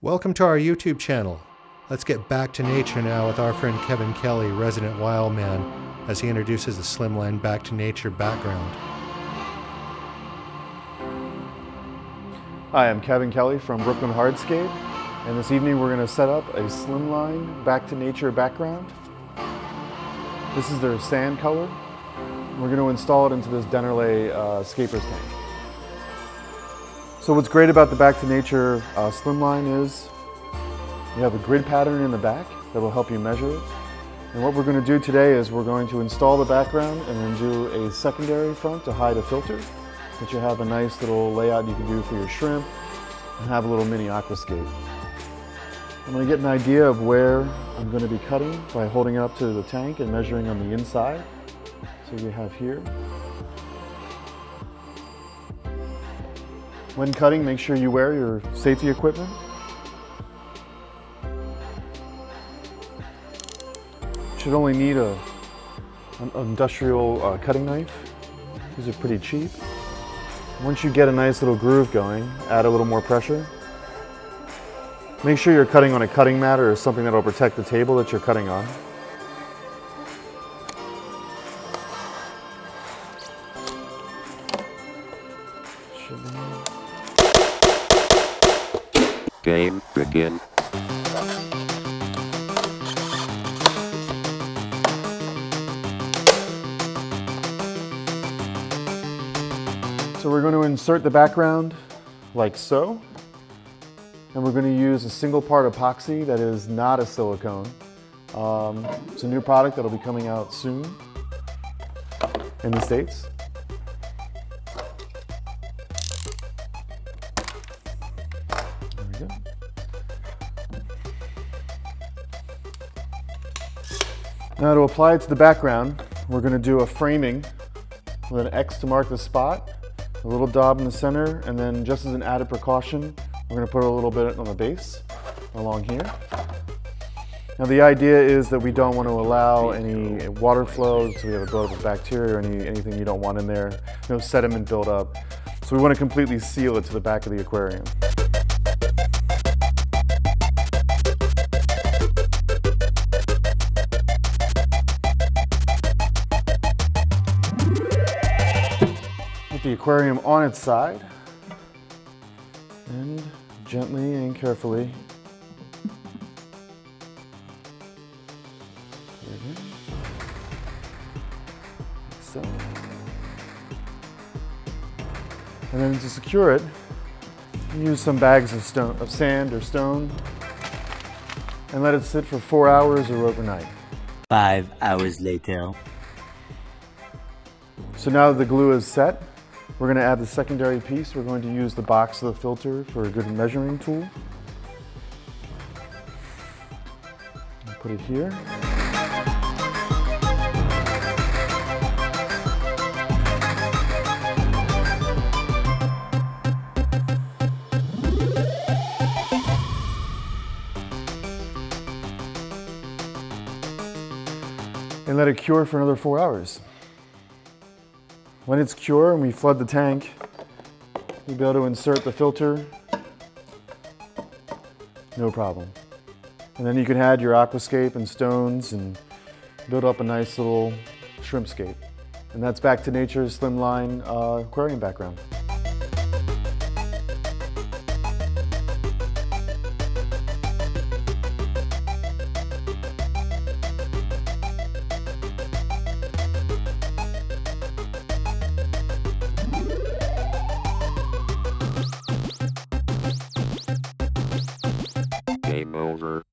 Welcome to our YouTube channel. Let's get back to nature now with our friend Kevin Kelly, resident wildman, as he introduces the Slimline Back to Nature background. Hi, I'm Kevin Kelly from Brooklyn Hardscape, and this evening we're going to set up a Slimline Back to Nature background. This is their sand color. We're going to install it into this Dennerle uh, Scapers tank. So what's great about the Back to Nature uh, Slimline is you have a grid pattern in the back that will help you measure it. And what we're going to do today is we're going to install the background and then do a secondary front to hide a filter. But you have a nice little layout you can do for your shrimp and have a little mini aquascape. I'm going to get an idea of where I'm going to be cutting by holding it up to the tank and measuring on the inside. So you have here. When cutting, make sure you wear your safety equipment. Should only need a, an industrial uh, cutting knife. These are pretty cheap. Once you get a nice little groove going, add a little more pressure. Make sure you're cutting on a cutting mat or something that will protect the table that you're cutting on. Game begin. So we're going to insert the background like so. And we're going to use a single part epoxy that is not a silicone. Um, it's a new product that'll be coming out soon in the States. Go. Now to apply it to the background, we're going to do a framing with an X to mark the spot, a little daub in the center, and then just as an added precaution, we're going to put a little bit on the base along here. Now the idea is that we don't want to allow any water flow, so we have a buildup of bacteria or any, anything you don't want in there, no sediment buildup. So we want to completely seal it to the back of the aquarium. Put the aquarium on its side and gently and carefully So. And then to secure it, use some bags of, stone, of sand or stone and let it sit for four hours or overnight. Five hours later. So now the glue is set, we're going to add the secondary piece. We're going to use the box of the filter for a good measuring tool. Put it here. and let it cure for another four hours. When it's cured and we flood the tank, be able to insert the filter, no problem. And then you can add your aquascape and stones and build up a nice little shrimpscape. And that's back to nature's slimline uh, aquarium background. Game over.